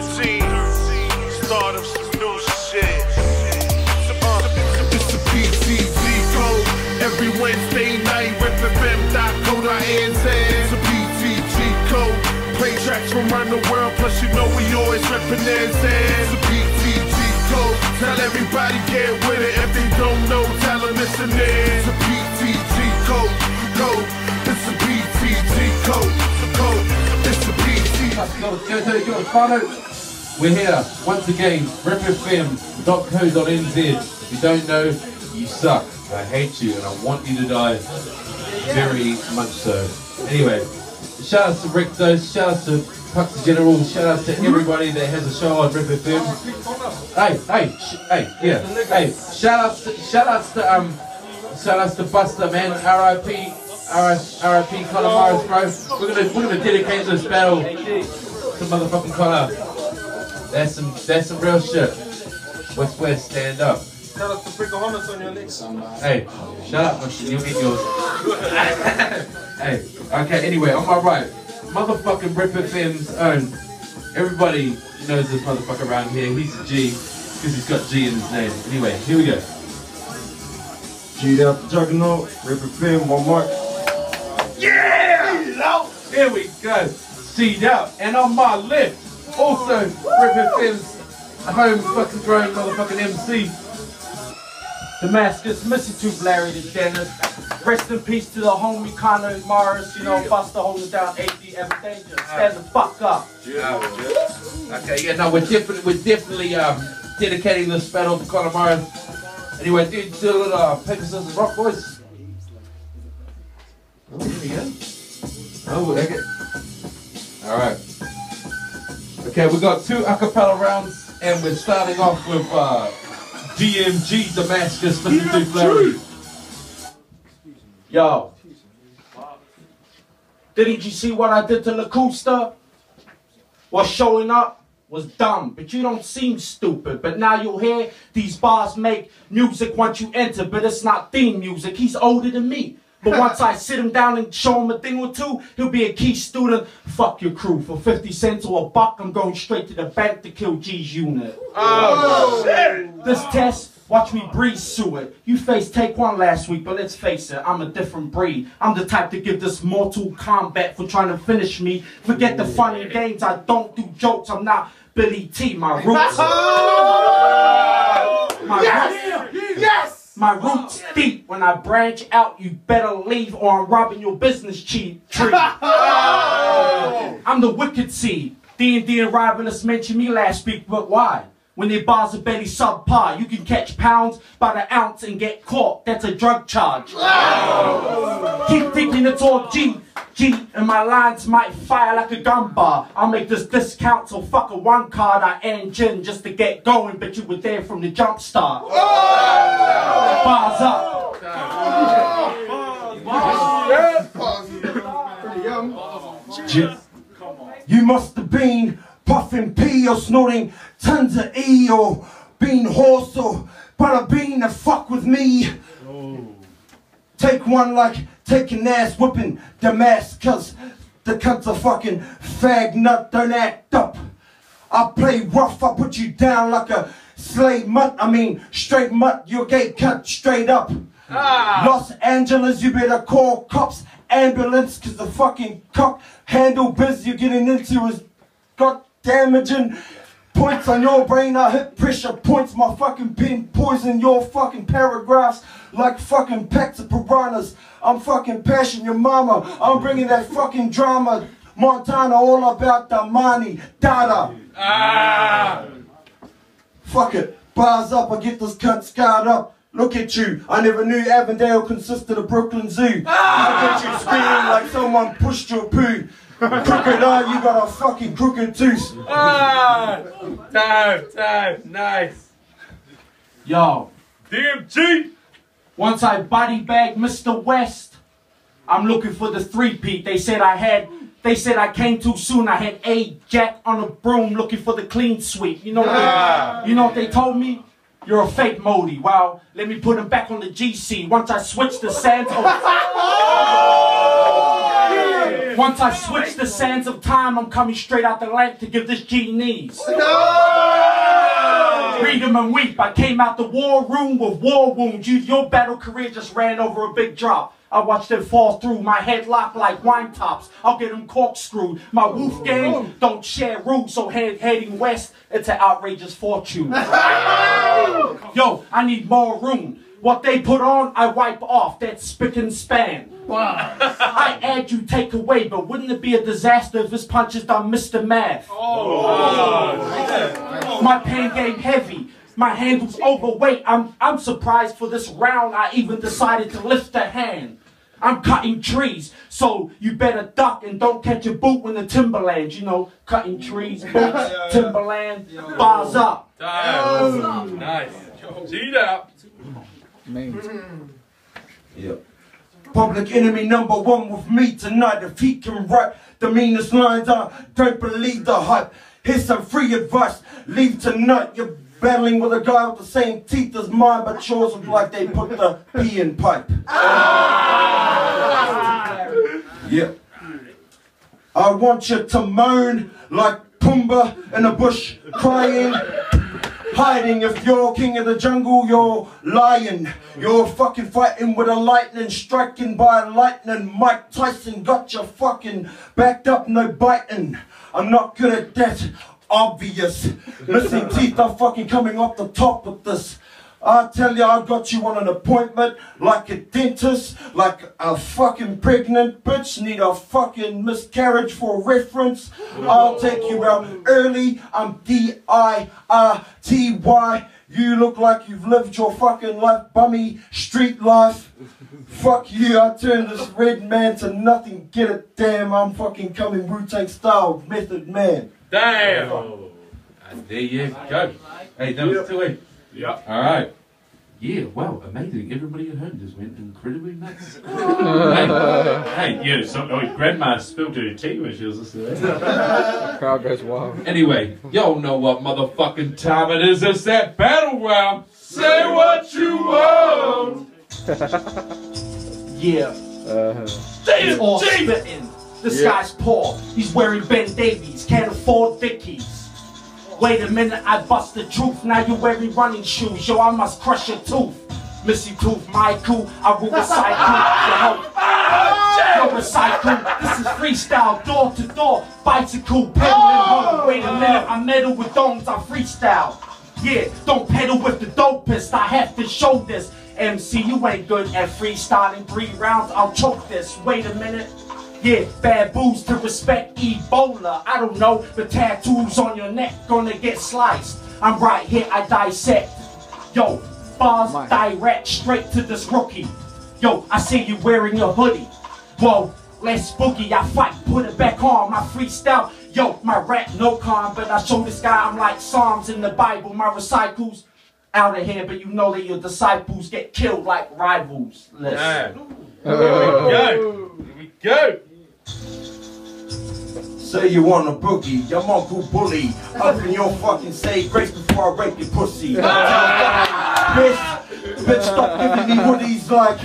13. Start of some new shit. It's a PTG code. Every Wednesday night, ripfm.co.nz. It's a code. Play tracks from around the world, plus you know we always reppin'. It's a code. Tell everybody get with We're here once again, ripfm.co.nz. If you don't know, you suck. I hate you and I want you to die. Very much so. Anyway, shout out to Dose, shout out to Pucks General, shout out to everybody that has a show on Rip FM. Hey, hey, sh- hey, yeah, hey, shout out, to, shout outs to, um, shout out to Buster, man, RIP, RIP Colin Morris, bro. We're gonna, we're gonna dedicate this battle to motherfucking Colin. That's some, that's some real shit. West West, stand up. Shout out to Brickahonus on your next. Hey, shut up, Mushin, you'll get yours. hey, okay, anyway, on my right, motherfucking Rip FM's own. Everybody knows this motherfucker around here. He's a G, because he's got G in his name. Anyway, here we go. G'd out the juggernaut, Rip FM, one mark. Yeah! Here we go. G'd out. And on my left, also Rip FM's home fucking grown motherfucking MC. Da Mas Gus, Tooth Larry the Dennis. Rest in peace to the homie Connor Morris, you know, Buster holding down ADM Danger. Stand the fuck up. Okay, yeah, no, we're definitely we're definitely um dedicating this battle to Conor Morris. Anyway, do, do a little uh, paper scissors rock, boys. Oh, here we go. Oh, okay. All right. Okay, we got two acapella rounds, and we're starting off with uh, DMG Da Mas Gus, Mr. Duke Larry. Yo. Didn't you see what I did to Lacusta? Was showing up was dumb, but you don't seem stupid. But now you'll hear these bars make music once you enter, but it's not theme music. He's older than me. But once I sit him down and show him a thing or two, he'll be a key student. Fuck your crew. For 50 cents or a buck, I'm going straight to the bank to kill G's unit. Oh, shit. This test, watch me breeze through it. You faced take one last week, but let's face it, I'm a different breed. I'm the type to give this Mortal Kombat for trying to finish me. Forget the funny games, I don't do jokes, I'm not Billy T. My roots. Oh! My Yes! roots. Yes! My roots deep. When I branch out, you better leave or I'm robbing your business tree. tree. Oh. I'm the wicked seed. D&D and Rivalus mentioned me last week, but why? When their bars are barely subpar, you can catch pounds by the ounce and get caught. That's a drug charge. Oh. Keep thinking it's all G, G, and my lines might fire like a gun bar. I'll make this discount, so fuck a one card I engine just to get going, but you were there from the jump start. Oh. Bars up. You must have been puffing P or snorting tons of E or being horse or but being to fuck with me. Take one like taking ass whipping Da Mas Gus. The cunt's a fucking fag nut, don't act up. I play rough, I put you down like a slave mutt. I mean, straight mutt, your gate cut straight up. Ah. Los Angeles, you better call cops, ambulance, cause the fucking cock handle biz you're getting into is got damaging points on your brain. I hit pressure points, my fucking pen poison your fucking paragraphs like fucking packs of piranhas. I'm fucking passion your mama. I'm bringing that fucking drama. Montana all about the money, data. Ah. Fuck it. Bars up, I get this cunt scarred up. Look at you. I never knew Avondale consisted of Brooklyn Zoo. I get you screaming like someone pushed your poo. Crooked eye, you got a fucking crooked tooth. Ah, no, no, nice. Yo, DMG. once I body bag Mr. West, I'm looking for the three-peat. They said I had, they said I came too soon. I had a jack on a broom looking for the clean sweep. You know what they, you know what they told me? You're a fake Modi. Well, let me put him back on the GC. Once I switch the sands, oh, Once I switch the sands of time, I'm coming straight out the lamp to give this G knees. Read 'em and weep. I came out the war room with war wounds. You, your battle career just ran over a big drop. I watched them fall through, my head locked like wine tops. I'll get them corkscrewed. My wolf gang don't share rules, so head, heading west, it's an outrageous fortune. Yo, I need more room. What they put on, I wipe off. That spick and span. I add, you take away, but wouldn't it be a disaster if his punches done Mr. Math? Oh, my pain game heavy. My handle's overweight. I'm I'm surprised for this round. I even decided to lift a hand. I'm cutting trees, so you better duck and don't catch a boot when the timberlands. You know, cutting trees, boots, timberland, bars up. Nice. G'd out. Yep. Public enemy number one with me tonight. If he can write the meanest lines, I don't believe the hype. Here's some free advice. Leave tonight. You're battling with a guy with the same teeth as mine, but yours look like they put the pee in pipe. Yep. I want you to moan like Pumbaa in the bush, crying hiding. If you're king of the jungle, you're lying. You're fucking fighting with a lightning, striking by a lightning. Mike Tyson got you fucking backed up, no biting. I'm not good at that. Obvious. Missing teeth are fucking coming off the top of this. I tell you, I got you on an appointment like a dentist, like a fucking pregnant bitch need a fucking miscarriage for reference. I'll take you out early. I'm D-I-R-T-Y. You look like you've lived your fucking life, bummy street life. Fuck you, I turned this red man to nothing. Get it, damn, I'm fucking coming Wu-Tang style, method man. Damn. And there you go. Hey, that was two in. Yeah. All right. Yeah, wow, amazing. Everybody at home just went incredibly nuts. hey, hey, Yeah, so, oh, grandma spilled her tea when she was listening to that. Crowd goes wild. Anyway, y'all know what motherfucking time it is. It's that battleground. Say what you want. Yeah. Uh, He's all spitting. This Yeah. guy's poor. He's wearing Ben Davis. Can't afford Dickies. Wait a minute, I bust the truth. Now you're wearing running shoes. Yo, I must crush your tooth. Missy tooth, my cool. I will recycle. Yo, yo, recycle. This is freestyle, door to door. Bicycle, pedaling home. Oh! Wait a minute, I meddle with domes. I freestyle. Yeah, don't pedal with the dopest. I have to show this. MC, you ain't good at freestyling. Three rounds, I'll choke this. Wait a minute. Yeah, bad booze to respect Ebola. I don't know, the tattoos on your neck gonna get sliced. I'm right here, I dissect. Yo, bars Mike. direct straight to this rookie. Yo, I see you wearing your hoodie. Whoa, let's boogie, I fight, put it back on. My freestyle, yo, my rap no con, but I show this guy I'm like Psalms in the Bible. My recycles out of here, but you know that your disciples get killed like rivals. Listen. Damn. Here we go. Here we go. Say you want a boogie, your uncle bully. Up in your fucking say grace before I rape your pussy. Ah. bitch, bitch, stop giving me hoodies like.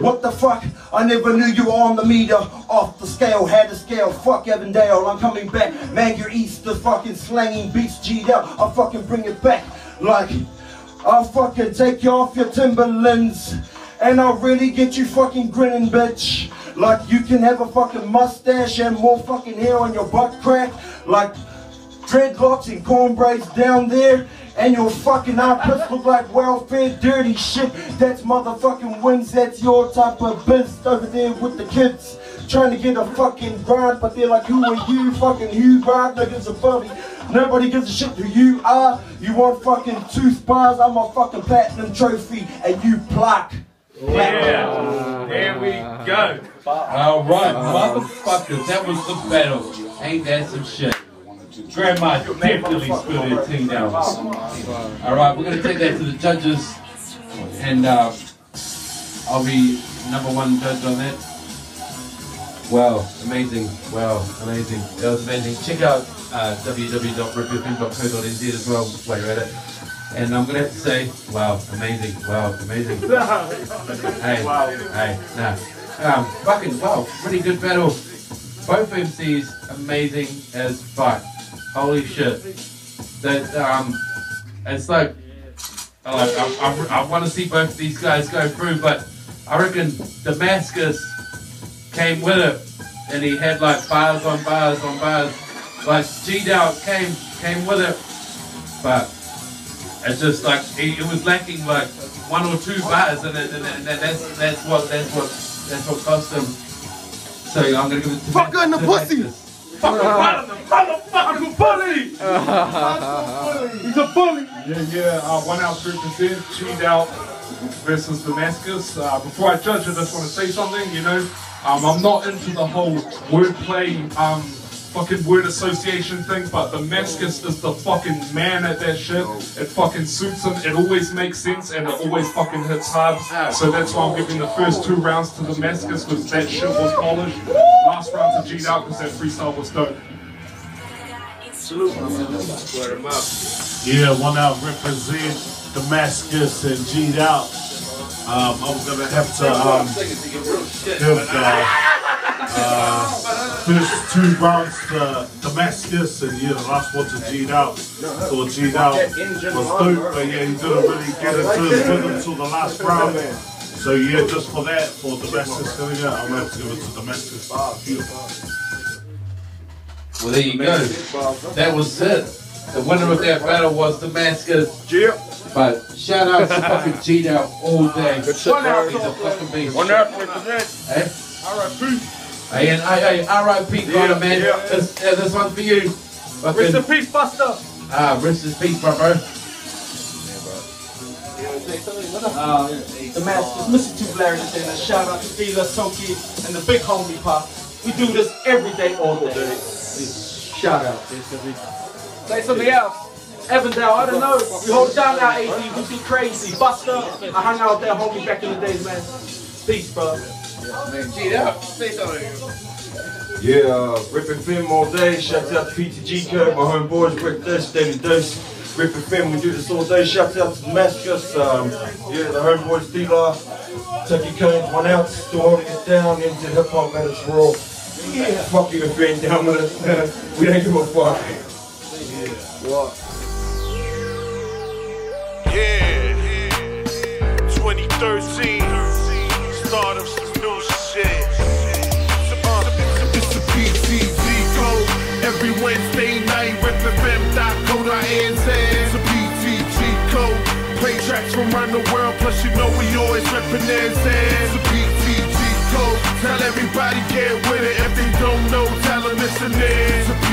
What the fuck? I never knew you were on the meter. Off the scale, had the scale. Fuck Avondale, I'm coming back. Man, you're East, Easter fucking slanging beats G'd out. I'll fucking bring it back. Like, I'll fucking take you off your Timberlands. And I'll really get you fucking grinning, bitch. Like you can have a fucking mustache and more fucking hair on your butt crack. Like dreadlocks and corn braids down there. And your fucking outputs look like welfare, dirty shit. That's motherfucking wins. That's your type of biz over there with the kids. Trying to get a fucking grind, but they're like, who are you? Fucking who grind niggas above me. Nobody gives a shit who you are. You want fucking tooth bars? I'm a fucking platinum trophy, and you plaque. Yeah. Go. All right, motherfuckers. That was the battle. Ain't that some shit? Grandma definitely spilled her tea now. All right, we're gonna take that to the judges, and uh, I'll be number one judge on that. Wow, amazing! Wow, amazing! That was amazing. Check out uh, as well while you're at it. And I'm gonna have to say, wow, amazing! Wow, amazing! Hey, hey, nah. Um, fucking wow, really good battle. both MCs amazing as fuck. Holy shit. That um, it's like, I I, I, I want to see both these guys go through, but I reckon Da Mas Gus came with it, and he had like bars on bars on bars. Like G'd out came came with it, but it's just like it, it was lacking like one or two bars, and, it, and, and that's that's what that's what that's what cost him. So I'm gonna give it to Fuck in the pussy. Motherfucking bully! He's a bully. Yeah, yeah, uh, one out represent, G'd out versus Da Mas Gus. Uh, before I judge, I just want to say something, you know. Um, I'm not into the whole wordplay, um, fucking word association thing, but Da Mas Gus is the fucking man at that shit. It fucking suits him, it always makes sense, and it always fucking hits hard. So that's why I'm giving the first two rounds to Da Mas Gus, because that shit was polished. Last round to G out, because that freestyle was dope. Yeah, one out represent Da Mas Gus and G'd out. Um, I'm gonna have to um, give the uh, first two rounds to Da Mas Gus and yeah, the last one to G'd out. So G'd out was dope, but yeah, he didn't really get into his rhythm until the last round. So yeah, just for that, for Da Mas Gus coming out, I'm gonna have to give it to Da Mas Gus. Beautiful. Well, there you go. That was it. The winner of that battle was Da Mas Gus. Yeah. But shout out to fucking G out all day. Good One out. He's a fucking beast. One out represent. Eh? R.I.P. Hey, and hey, hey, R.I.P. Connor, man. yeah. This, this one's for you. Rest in peace, Buster. ah, rest in peace, bro, bro. Uh, the Masters, Mr. Two Larry and a shout out to Fila, Toki, and the big homie Pop. We do this every day, all day. Shout out. Say something else. Avondale, I don't know. We hold down now, AD. We be crazy. Buster, I hung out there, homie, back in the days, man. Peace, bro. Yeah, uh, ripping film all day. Shout out to PTG Code, my homeboys, Rick Dose, Daily Dose. Ripping film, we do this all day. Shout out to Da Mas Gus. Um, yeah, the homeboys, D-Lar, Tucky Code, one out, still holding it down into hip hop at its raw. Yeah, fuck you if down with it. we don't give a fuck. Yeah. 2013. Start of some new shit. It's uh, the PTG code. Every Wednesday night, ripfm.co.nz. It's the PTG code. Play tracks from around the world, plus you know we always reppin' It's the PTG code. Tell everybody get with it. If they don't know, tell them it's an